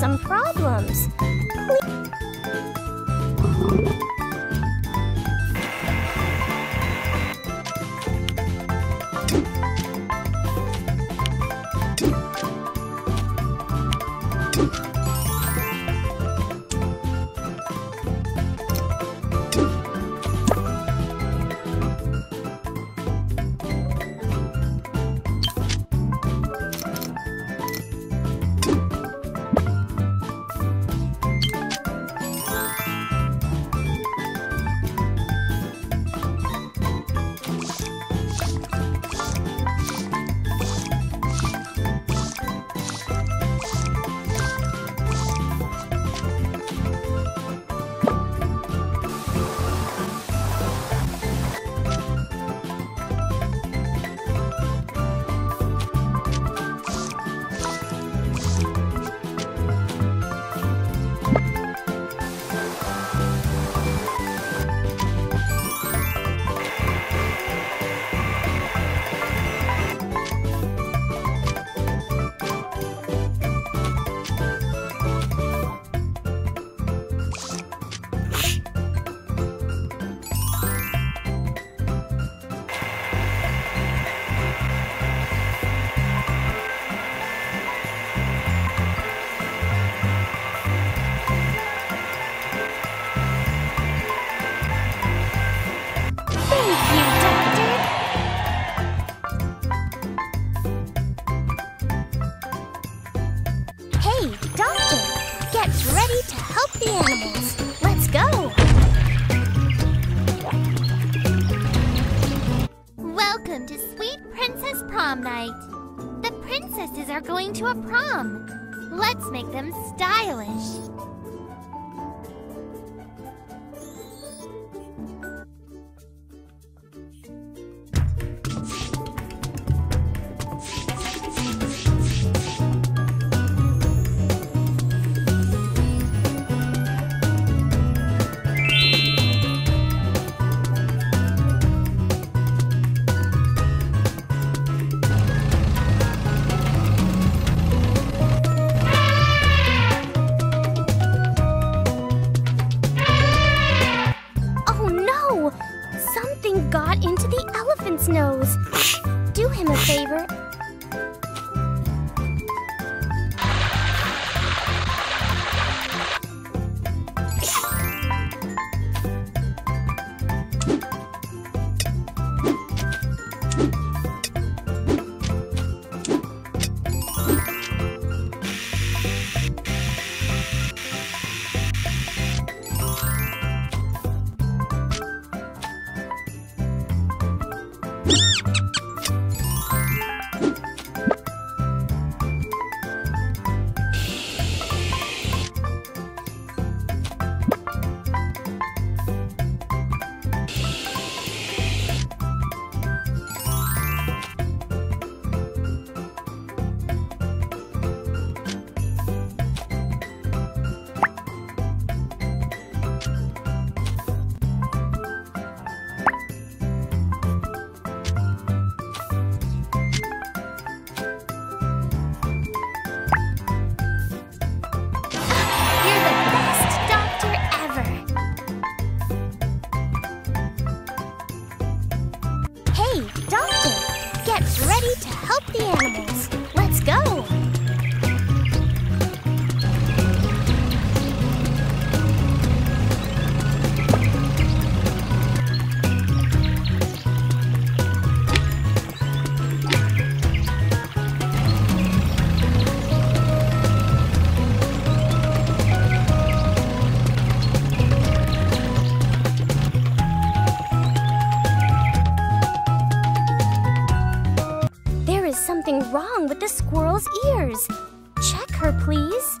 some problems. Please a prom. Let's make them stylish. Maple's ears. Check her, please.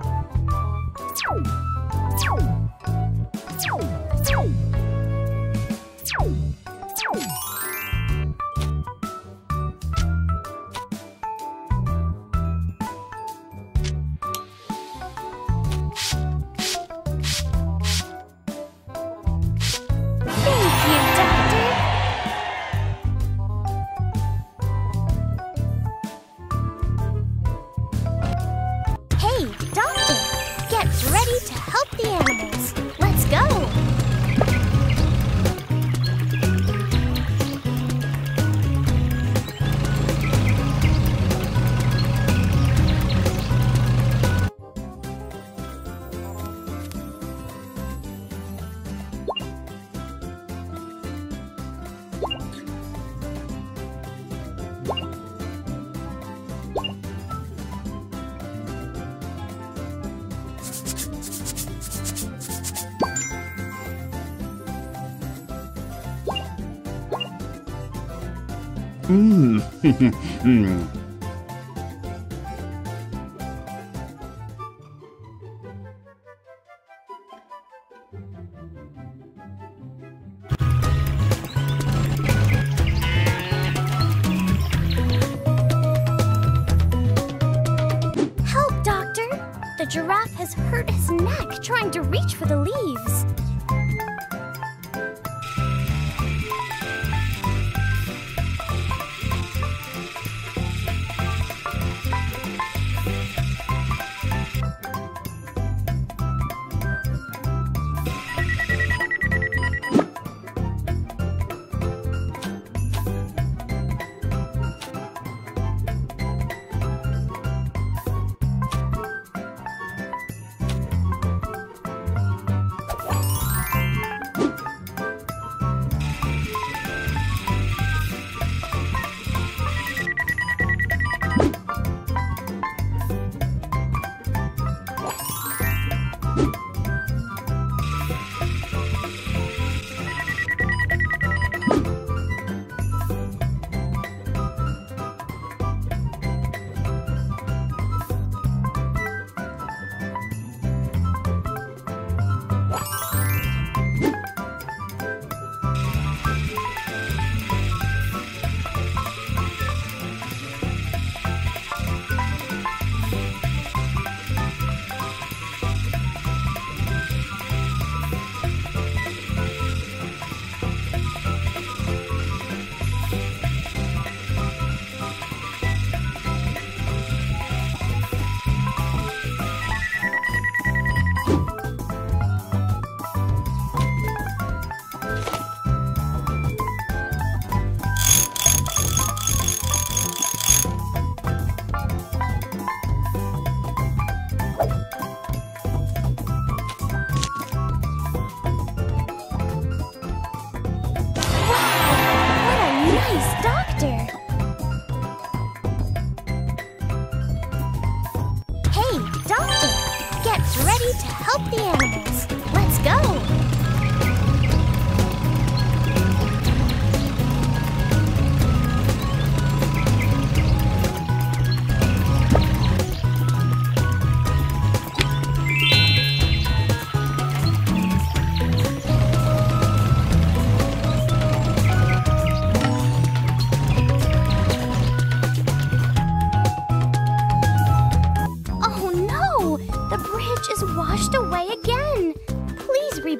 嗯哼哼嗯。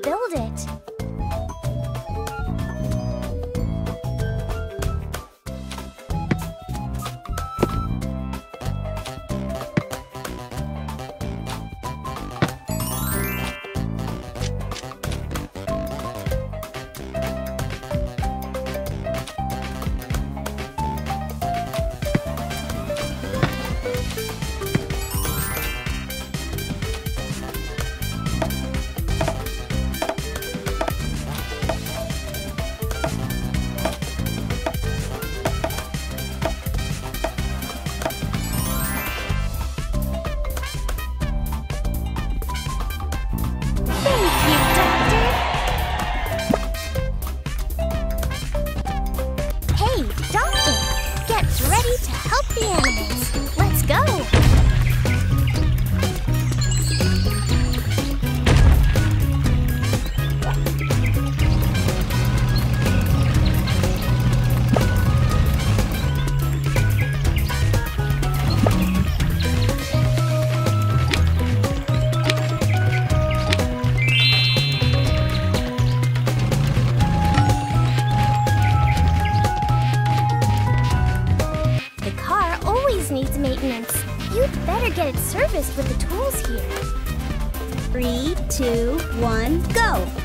Rebuild it. The animals. Go!